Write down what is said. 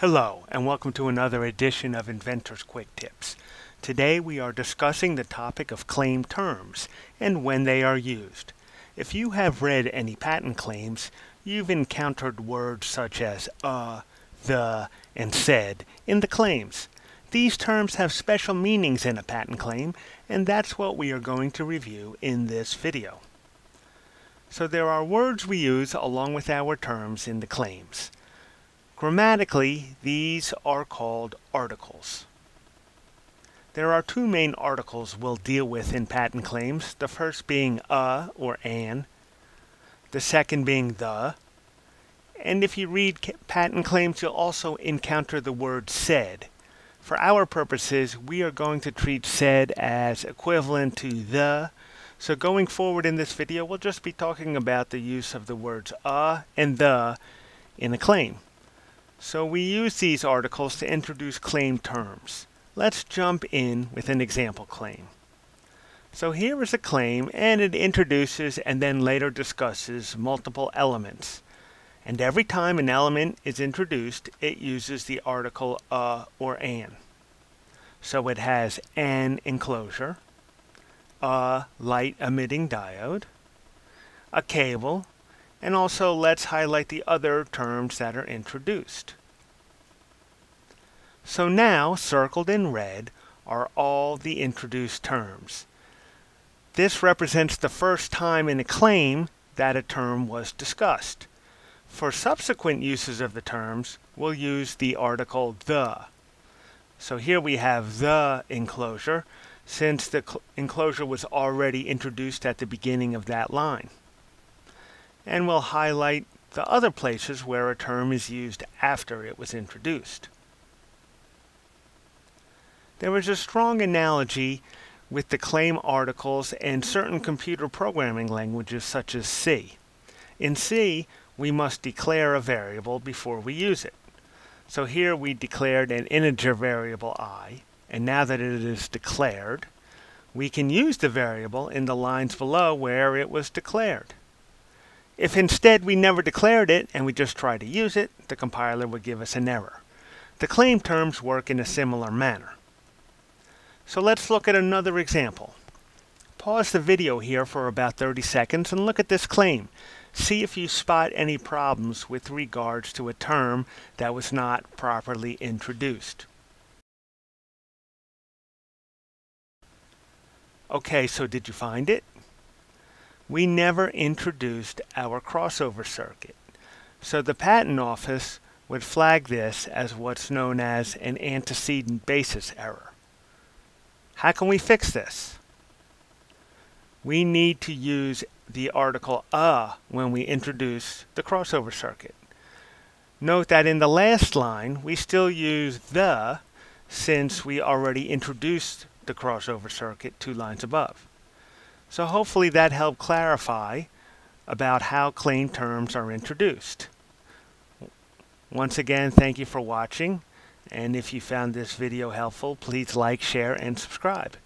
Hello, and welcome to another edition of Inventor's Quick Tips. Today we are discussing the topic of claim terms and when they are used. If you have read any patent claims, you've encountered words such as uh, the, and said in the claims. These terms have special meanings in a patent claim, and that's what we are going to review in this video. So there are words we use along with our terms in the claims. Grammatically, these are called articles. There are two main articles we'll deal with in patent claims, the first being a or an, the second being the. And if you read patent claims, you'll also encounter the word said. For our purposes, we are going to treat said as equivalent to the. So going forward in this video, we'll just be talking about the use of the words a and the in a claim. So we use these articles to introduce claim terms. Let's jump in with an example claim. So here is a claim and it introduces and then later discusses multiple elements. And every time an element is introduced, it uses the article a or an. So it has an enclosure, a light emitting diode, a cable, and also let's highlight the other terms that are introduced. So now, circled in red, are all the introduced terms. This represents the first time in a claim that a term was discussed. For subsequent uses of the terms, we'll use the article the. So here we have the enclosure, since the enclosure was already introduced at the beginning of that line and we'll highlight the other places where a term is used after it was introduced. There is a strong analogy with the claim articles and certain computer programming languages such as C. In C, we must declare a variable before we use it. So here we declared an integer variable i, and now that it is declared, we can use the variable in the lines below where it was declared. If instead we never declared it and we just try to use it, the compiler would give us an error. The claim terms work in a similar manner. So let's look at another example. Pause the video here for about 30 seconds and look at this claim. See if you spot any problems with regards to a term that was not properly introduced. Okay, so did you find it? We never introduced our crossover circuit. So the Patent Office would flag this as what's known as an antecedent basis error. How can we fix this? We need to use the article a when we introduce the crossover circuit. Note that in the last line, we still use the since we already introduced the crossover circuit two lines above. So hopefully that helped clarify about how claim terms are introduced. Once again, thank you for watching. And if you found this video helpful, please like, share, and subscribe.